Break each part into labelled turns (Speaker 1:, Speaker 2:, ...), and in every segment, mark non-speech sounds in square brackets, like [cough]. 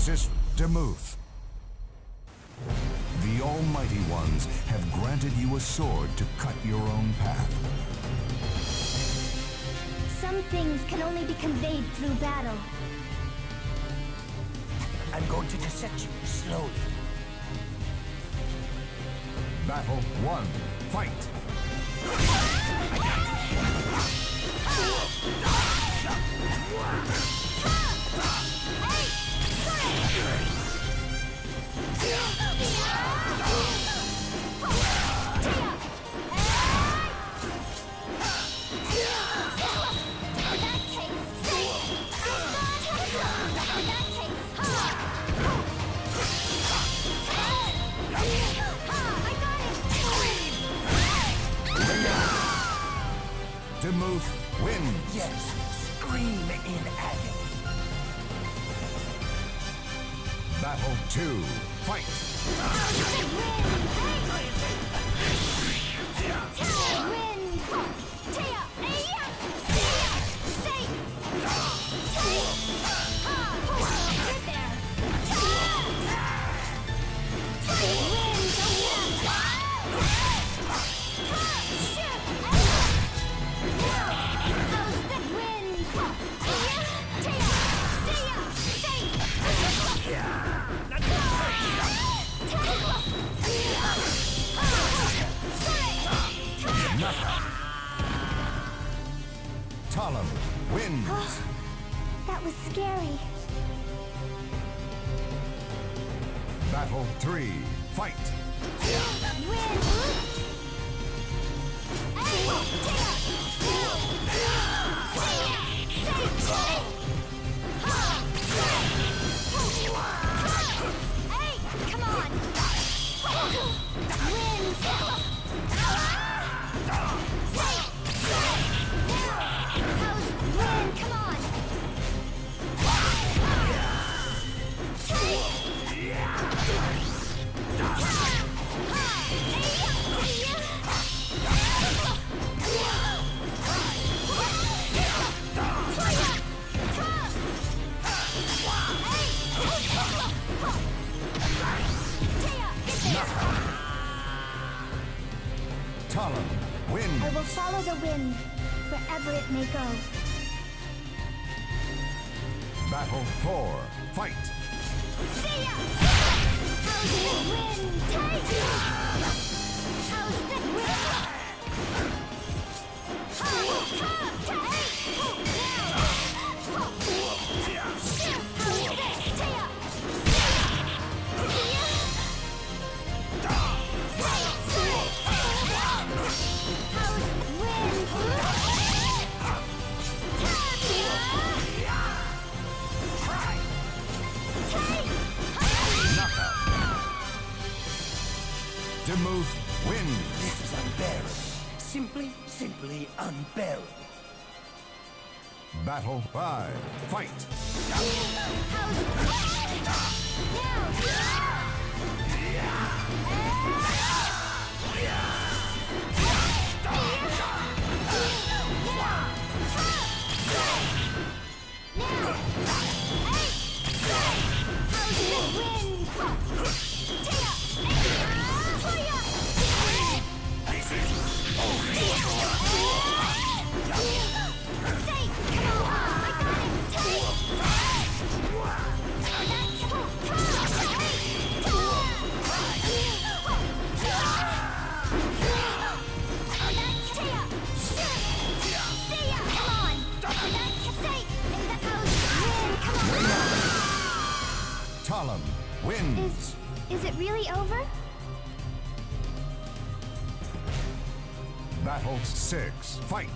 Speaker 1: versus Demuth. The Almighty Ones have granted you a sword to cut your own path.
Speaker 2: Some things can only be conveyed through battle.
Speaker 3: I'm going to dissect you slowly.
Speaker 1: Battle one, fight! Demuth wins.
Speaker 3: Yes, scream in agony.
Speaker 1: Battle two, fight! Talim wins. [gasps]
Speaker 2: Oh, that was scary.
Speaker 1: Battle three, fight!
Speaker 2: Win! Talim wind, wherever it may go.
Speaker 1: Battle four, fight!
Speaker 2: See ya! The wind? How's the wind? Ha! Ha!
Speaker 1: Battle five, fight! Wins.
Speaker 2: Is, is it really over?
Speaker 1: Battle six, fight!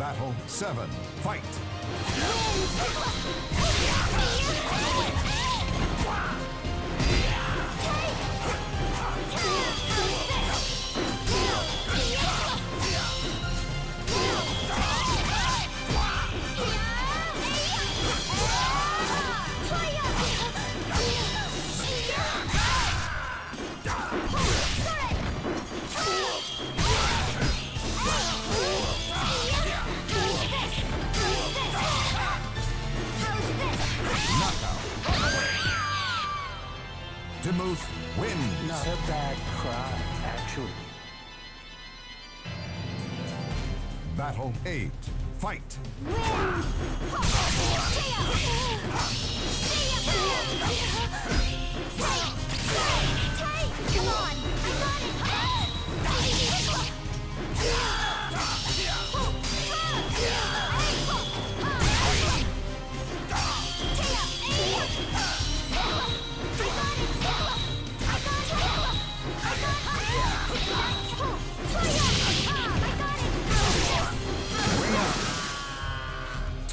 Speaker 1: Battle 7. Fight. [laughs]
Speaker 3: bad cry, actually.
Speaker 1: Battle 8. Fight.
Speaker 2: Come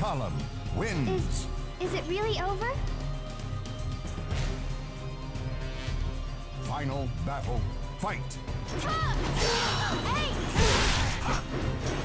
Speaker 1: Talim wins.
Speaker 2: Is, is it really over?
Speaker 1: Final battle. Fight. [gasps] Knockout.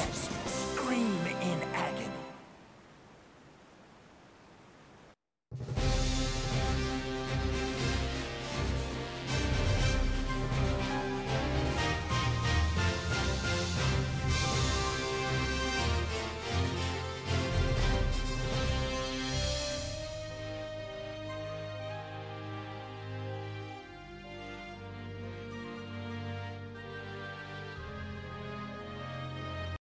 Speaker 3: yes, scream in agony.